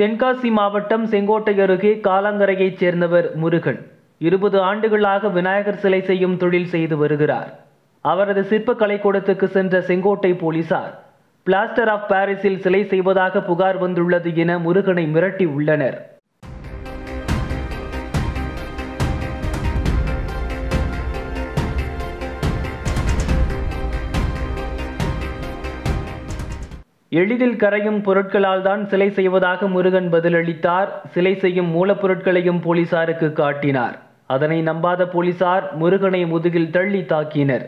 தென்காசி மாவட்டம் செங்கோட்டை அருகே காலாங்கரையைச் சேர்ந்தவர் முருகன். இருபது ஆண்டுகளாக விநாயகர் சிலை செய்யும் தொழில் செய்து வருகிறார். அவரது சிற்ப கலைக்கூடத்துக்கு சென்ற செங்கோட்டை போலீசார். பிளாஸ்டர் ஆஃப் பாரிஸில் சிலை செய்வதாக புகார் வந்துள்ளது என முருகனை மிரட்டி உள்ளனர். எளிதில் கரையும் பொருட்களால் தான் சிலை செய்வதாக முருகன் பதிலளித்தார். சிலை செய்யும் மூலப்பொருட்களையும் போலீசாருக்கு காட்டினார். அதனை நம்பாத போலீசார் முருகனை முதுகில் தள்ளி தாக்கினர்.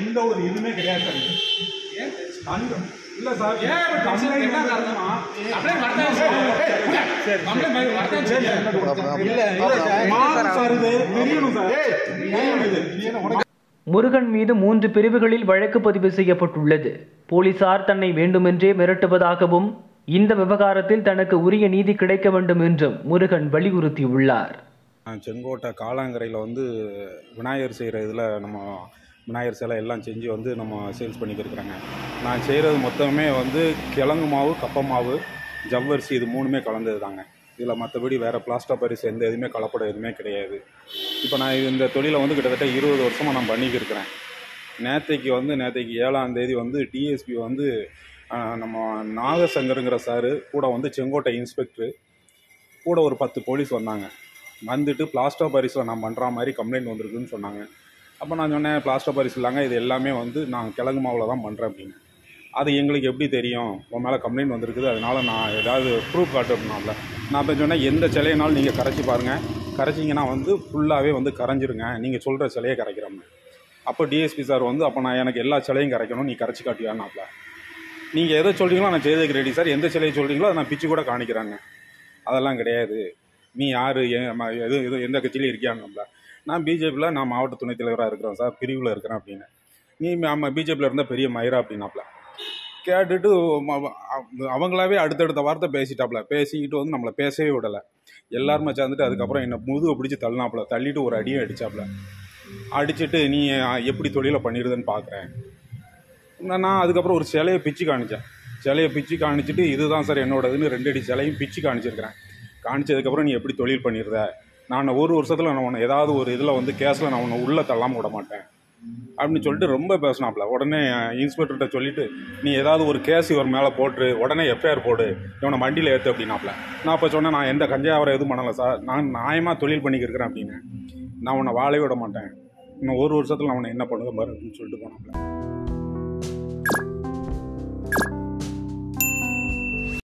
எந்த ஒரு இதுவுமே கிடையாது இல்ல சார். முருகன் மீது மூன்று பிரிவுகளில் வழக்கு பதிவு செய்யப்பட்டுள்ளது. போலீசார் தன்னை வேண்டுமென்றே மிரட்டுவதாகவும் இந்த விவகாரத்தில் தனக்கு உரிய நீதி கிடைக்க வேண்டும் என்றும் முருகன் வலியுறுத்தியுள்ளார். செங்கோட்டை காலாங்கரையில் வந்து விநாயகர் செய்கிற இதில் நம்ம விநாயகர் சிலை எல்லாம் செஞ்சு வந்து நம்ம சேல்ஸ் பண்ணிக்கிருக்கிறாங்க நான் செய்கிறது மொத்தமே வந்து கிழங்கு மாவு கப்ப மாவு ஜவ்வரிசி இது மூணுமே கலந்தது தாங்க இதில் மற்றபடி வேறு பிளாஸ்டர் பரிசு எந்த எதுவுமே கலப்படம் எதுவுமே கிடையாது. இப்போ நான் இது- இந்த தொழிலை வந்து கிட்டத்தட்ட இருபது வருஷமாக நான் பண்ணிக்கிருக்கிறேன் நேற்றைக்கு வந்து நேற்றைக்கு ஏழாம் தேதி வந்து டிஎஸ்பி வந்து நம்ம நாகசங்கருங்கிற சாரு கூட வந்து செங்கோட்டை இன்ஸ்பெக்டரு கூட ஒரு பத்து போலீஸ் வந்தாங்க. வந்துட்டு பிளாஸ்டர் பாரிஸில் நான் பண்ணுற மாதிரி கம்ப்ளைண்ட் வந்திருக்குன்னு சொன்னாங்க. அப்போ நான் சொன்னேன் பிளாஸ்டர் பாரிஸ் இல்லைங்க இது எல்லாமே வந்து நான் கிழங்கு மாவில் தான் பண்ணுறேன் அப்படின்னு. அது எங்களுக்கு எப்படி தெரியும்? உன் மேலே கம்ப்ளைண்ட் வந்திருக்குது அதனால் நான் ஏதாவது ப்ரூஃப் காட்டணும்னால. நான் இப்போ சொன்னேன் எந்த சிலையினாலும் நீங்கள் கரைச்சி பாருங்கள் கரைச்சிங்கன்னா வந்து ஃபுல்லாகவே வந்து கரைஞ்சிருங்க. நீங்கள் சொல்கிற சிலையை கரைக்கிறோம்னு. அப்போ டிஎஸ்பி சார் வந்து அப்போ நான் எனக்கு எல்லா சிலையும் கரைக்கணும் நீ கரைச்சி காட்டுவியான்னாப்ல நீங்கள் எதை சொல்கிறீங்களோ நான் செய்ததுக்கு ரெடி சார் எந்த சிலையை சொல்கிறீங்களோ அதை நான் பிச்சு கூட காணிக்கிறேங்க அதெல்லாம் கிடையாது. நீ யார் எது எது எந்த கட்சியிலையும் இருக்கியாங்கல்ல நான் பிஜேபியில் நான் மாவட்ட துணைத் தலைவராக இருக்கிறேன் சார் பிரிவில் இருக்கிறேன் அப்படின்னு. நீ நம்ம பிஜேபியில் இருந்த பெரிய மயிரா அப்படின்னாப்ல. கேட்டுட்டு அவங்களாவே அடுத்தடுத்த வார்த்தை பேசிட்டாப்ல. பேசிக்கிட்டு வந்து நம்மளை பேசவே விடலை. எல்லாருமே சேர்ந்துட்டு அதுக்கப்புறம் என்னை முதுகை பிடிச்சி தள்ளினாப்புல தள்ளிட்டு ஒரு அடியும் அடித்தாப்புல அடிச்சுட்டு நீ எப்படி தொழிலை பண்ணிடுதுன்னு பார்க்குறேன் நான் அதுக்கப்புறம் ஒரு சிலையை பிச்சு காணிச்சேன் சிலையை பிச்சு காணிச்சிட்டு இதுதான் சார் என்னோடதுன்னு ரெண்டு அடி சிலையும் பிச்சு காணிச்சிருக்கிறேன் காணிச்சதுக்கப்புறம் நீ எப்படி தொழில் பண்ணிடுற நான் ஒரு வருஷத்தில் நான் உன்னை ஏதாவது ஒரு இதில் வந்து கேஸில் நான் உன்னை உள்ளே தள்ளாமல் விட மாட்டேன். அப்படின்னு சொல்லிட்டு ரொம்ப பேசினாப்புல. உடனே இன்ஸ்பெக்டர்கிட்ட சொல்லிட்டு நீ ஏதாவது ஒரு கேஸ் இவர் மேலே போட்டு உடனே எஃப்ஐஆர் போடு. இவனை வண்டியில் ஏற்று அப்படின்னாப்புல. நான் அப்போ சொன்னேன் நான் எந்த கஞ்சாவரம் எதுவும் பண்ணலை சார் நான் நியாயமாக தொழில் பண்ணிக்கிருக்கிறேன் அப்படின்னு. நான் உன்னை வாழவே விட மாட்டேன். இன்னும் ஒரு வருஷத்தில் நான் உன்னை என்ன பண்ணுவேன் பாரு அப்படின்னு சொல்லிட்டு போனாப்புல.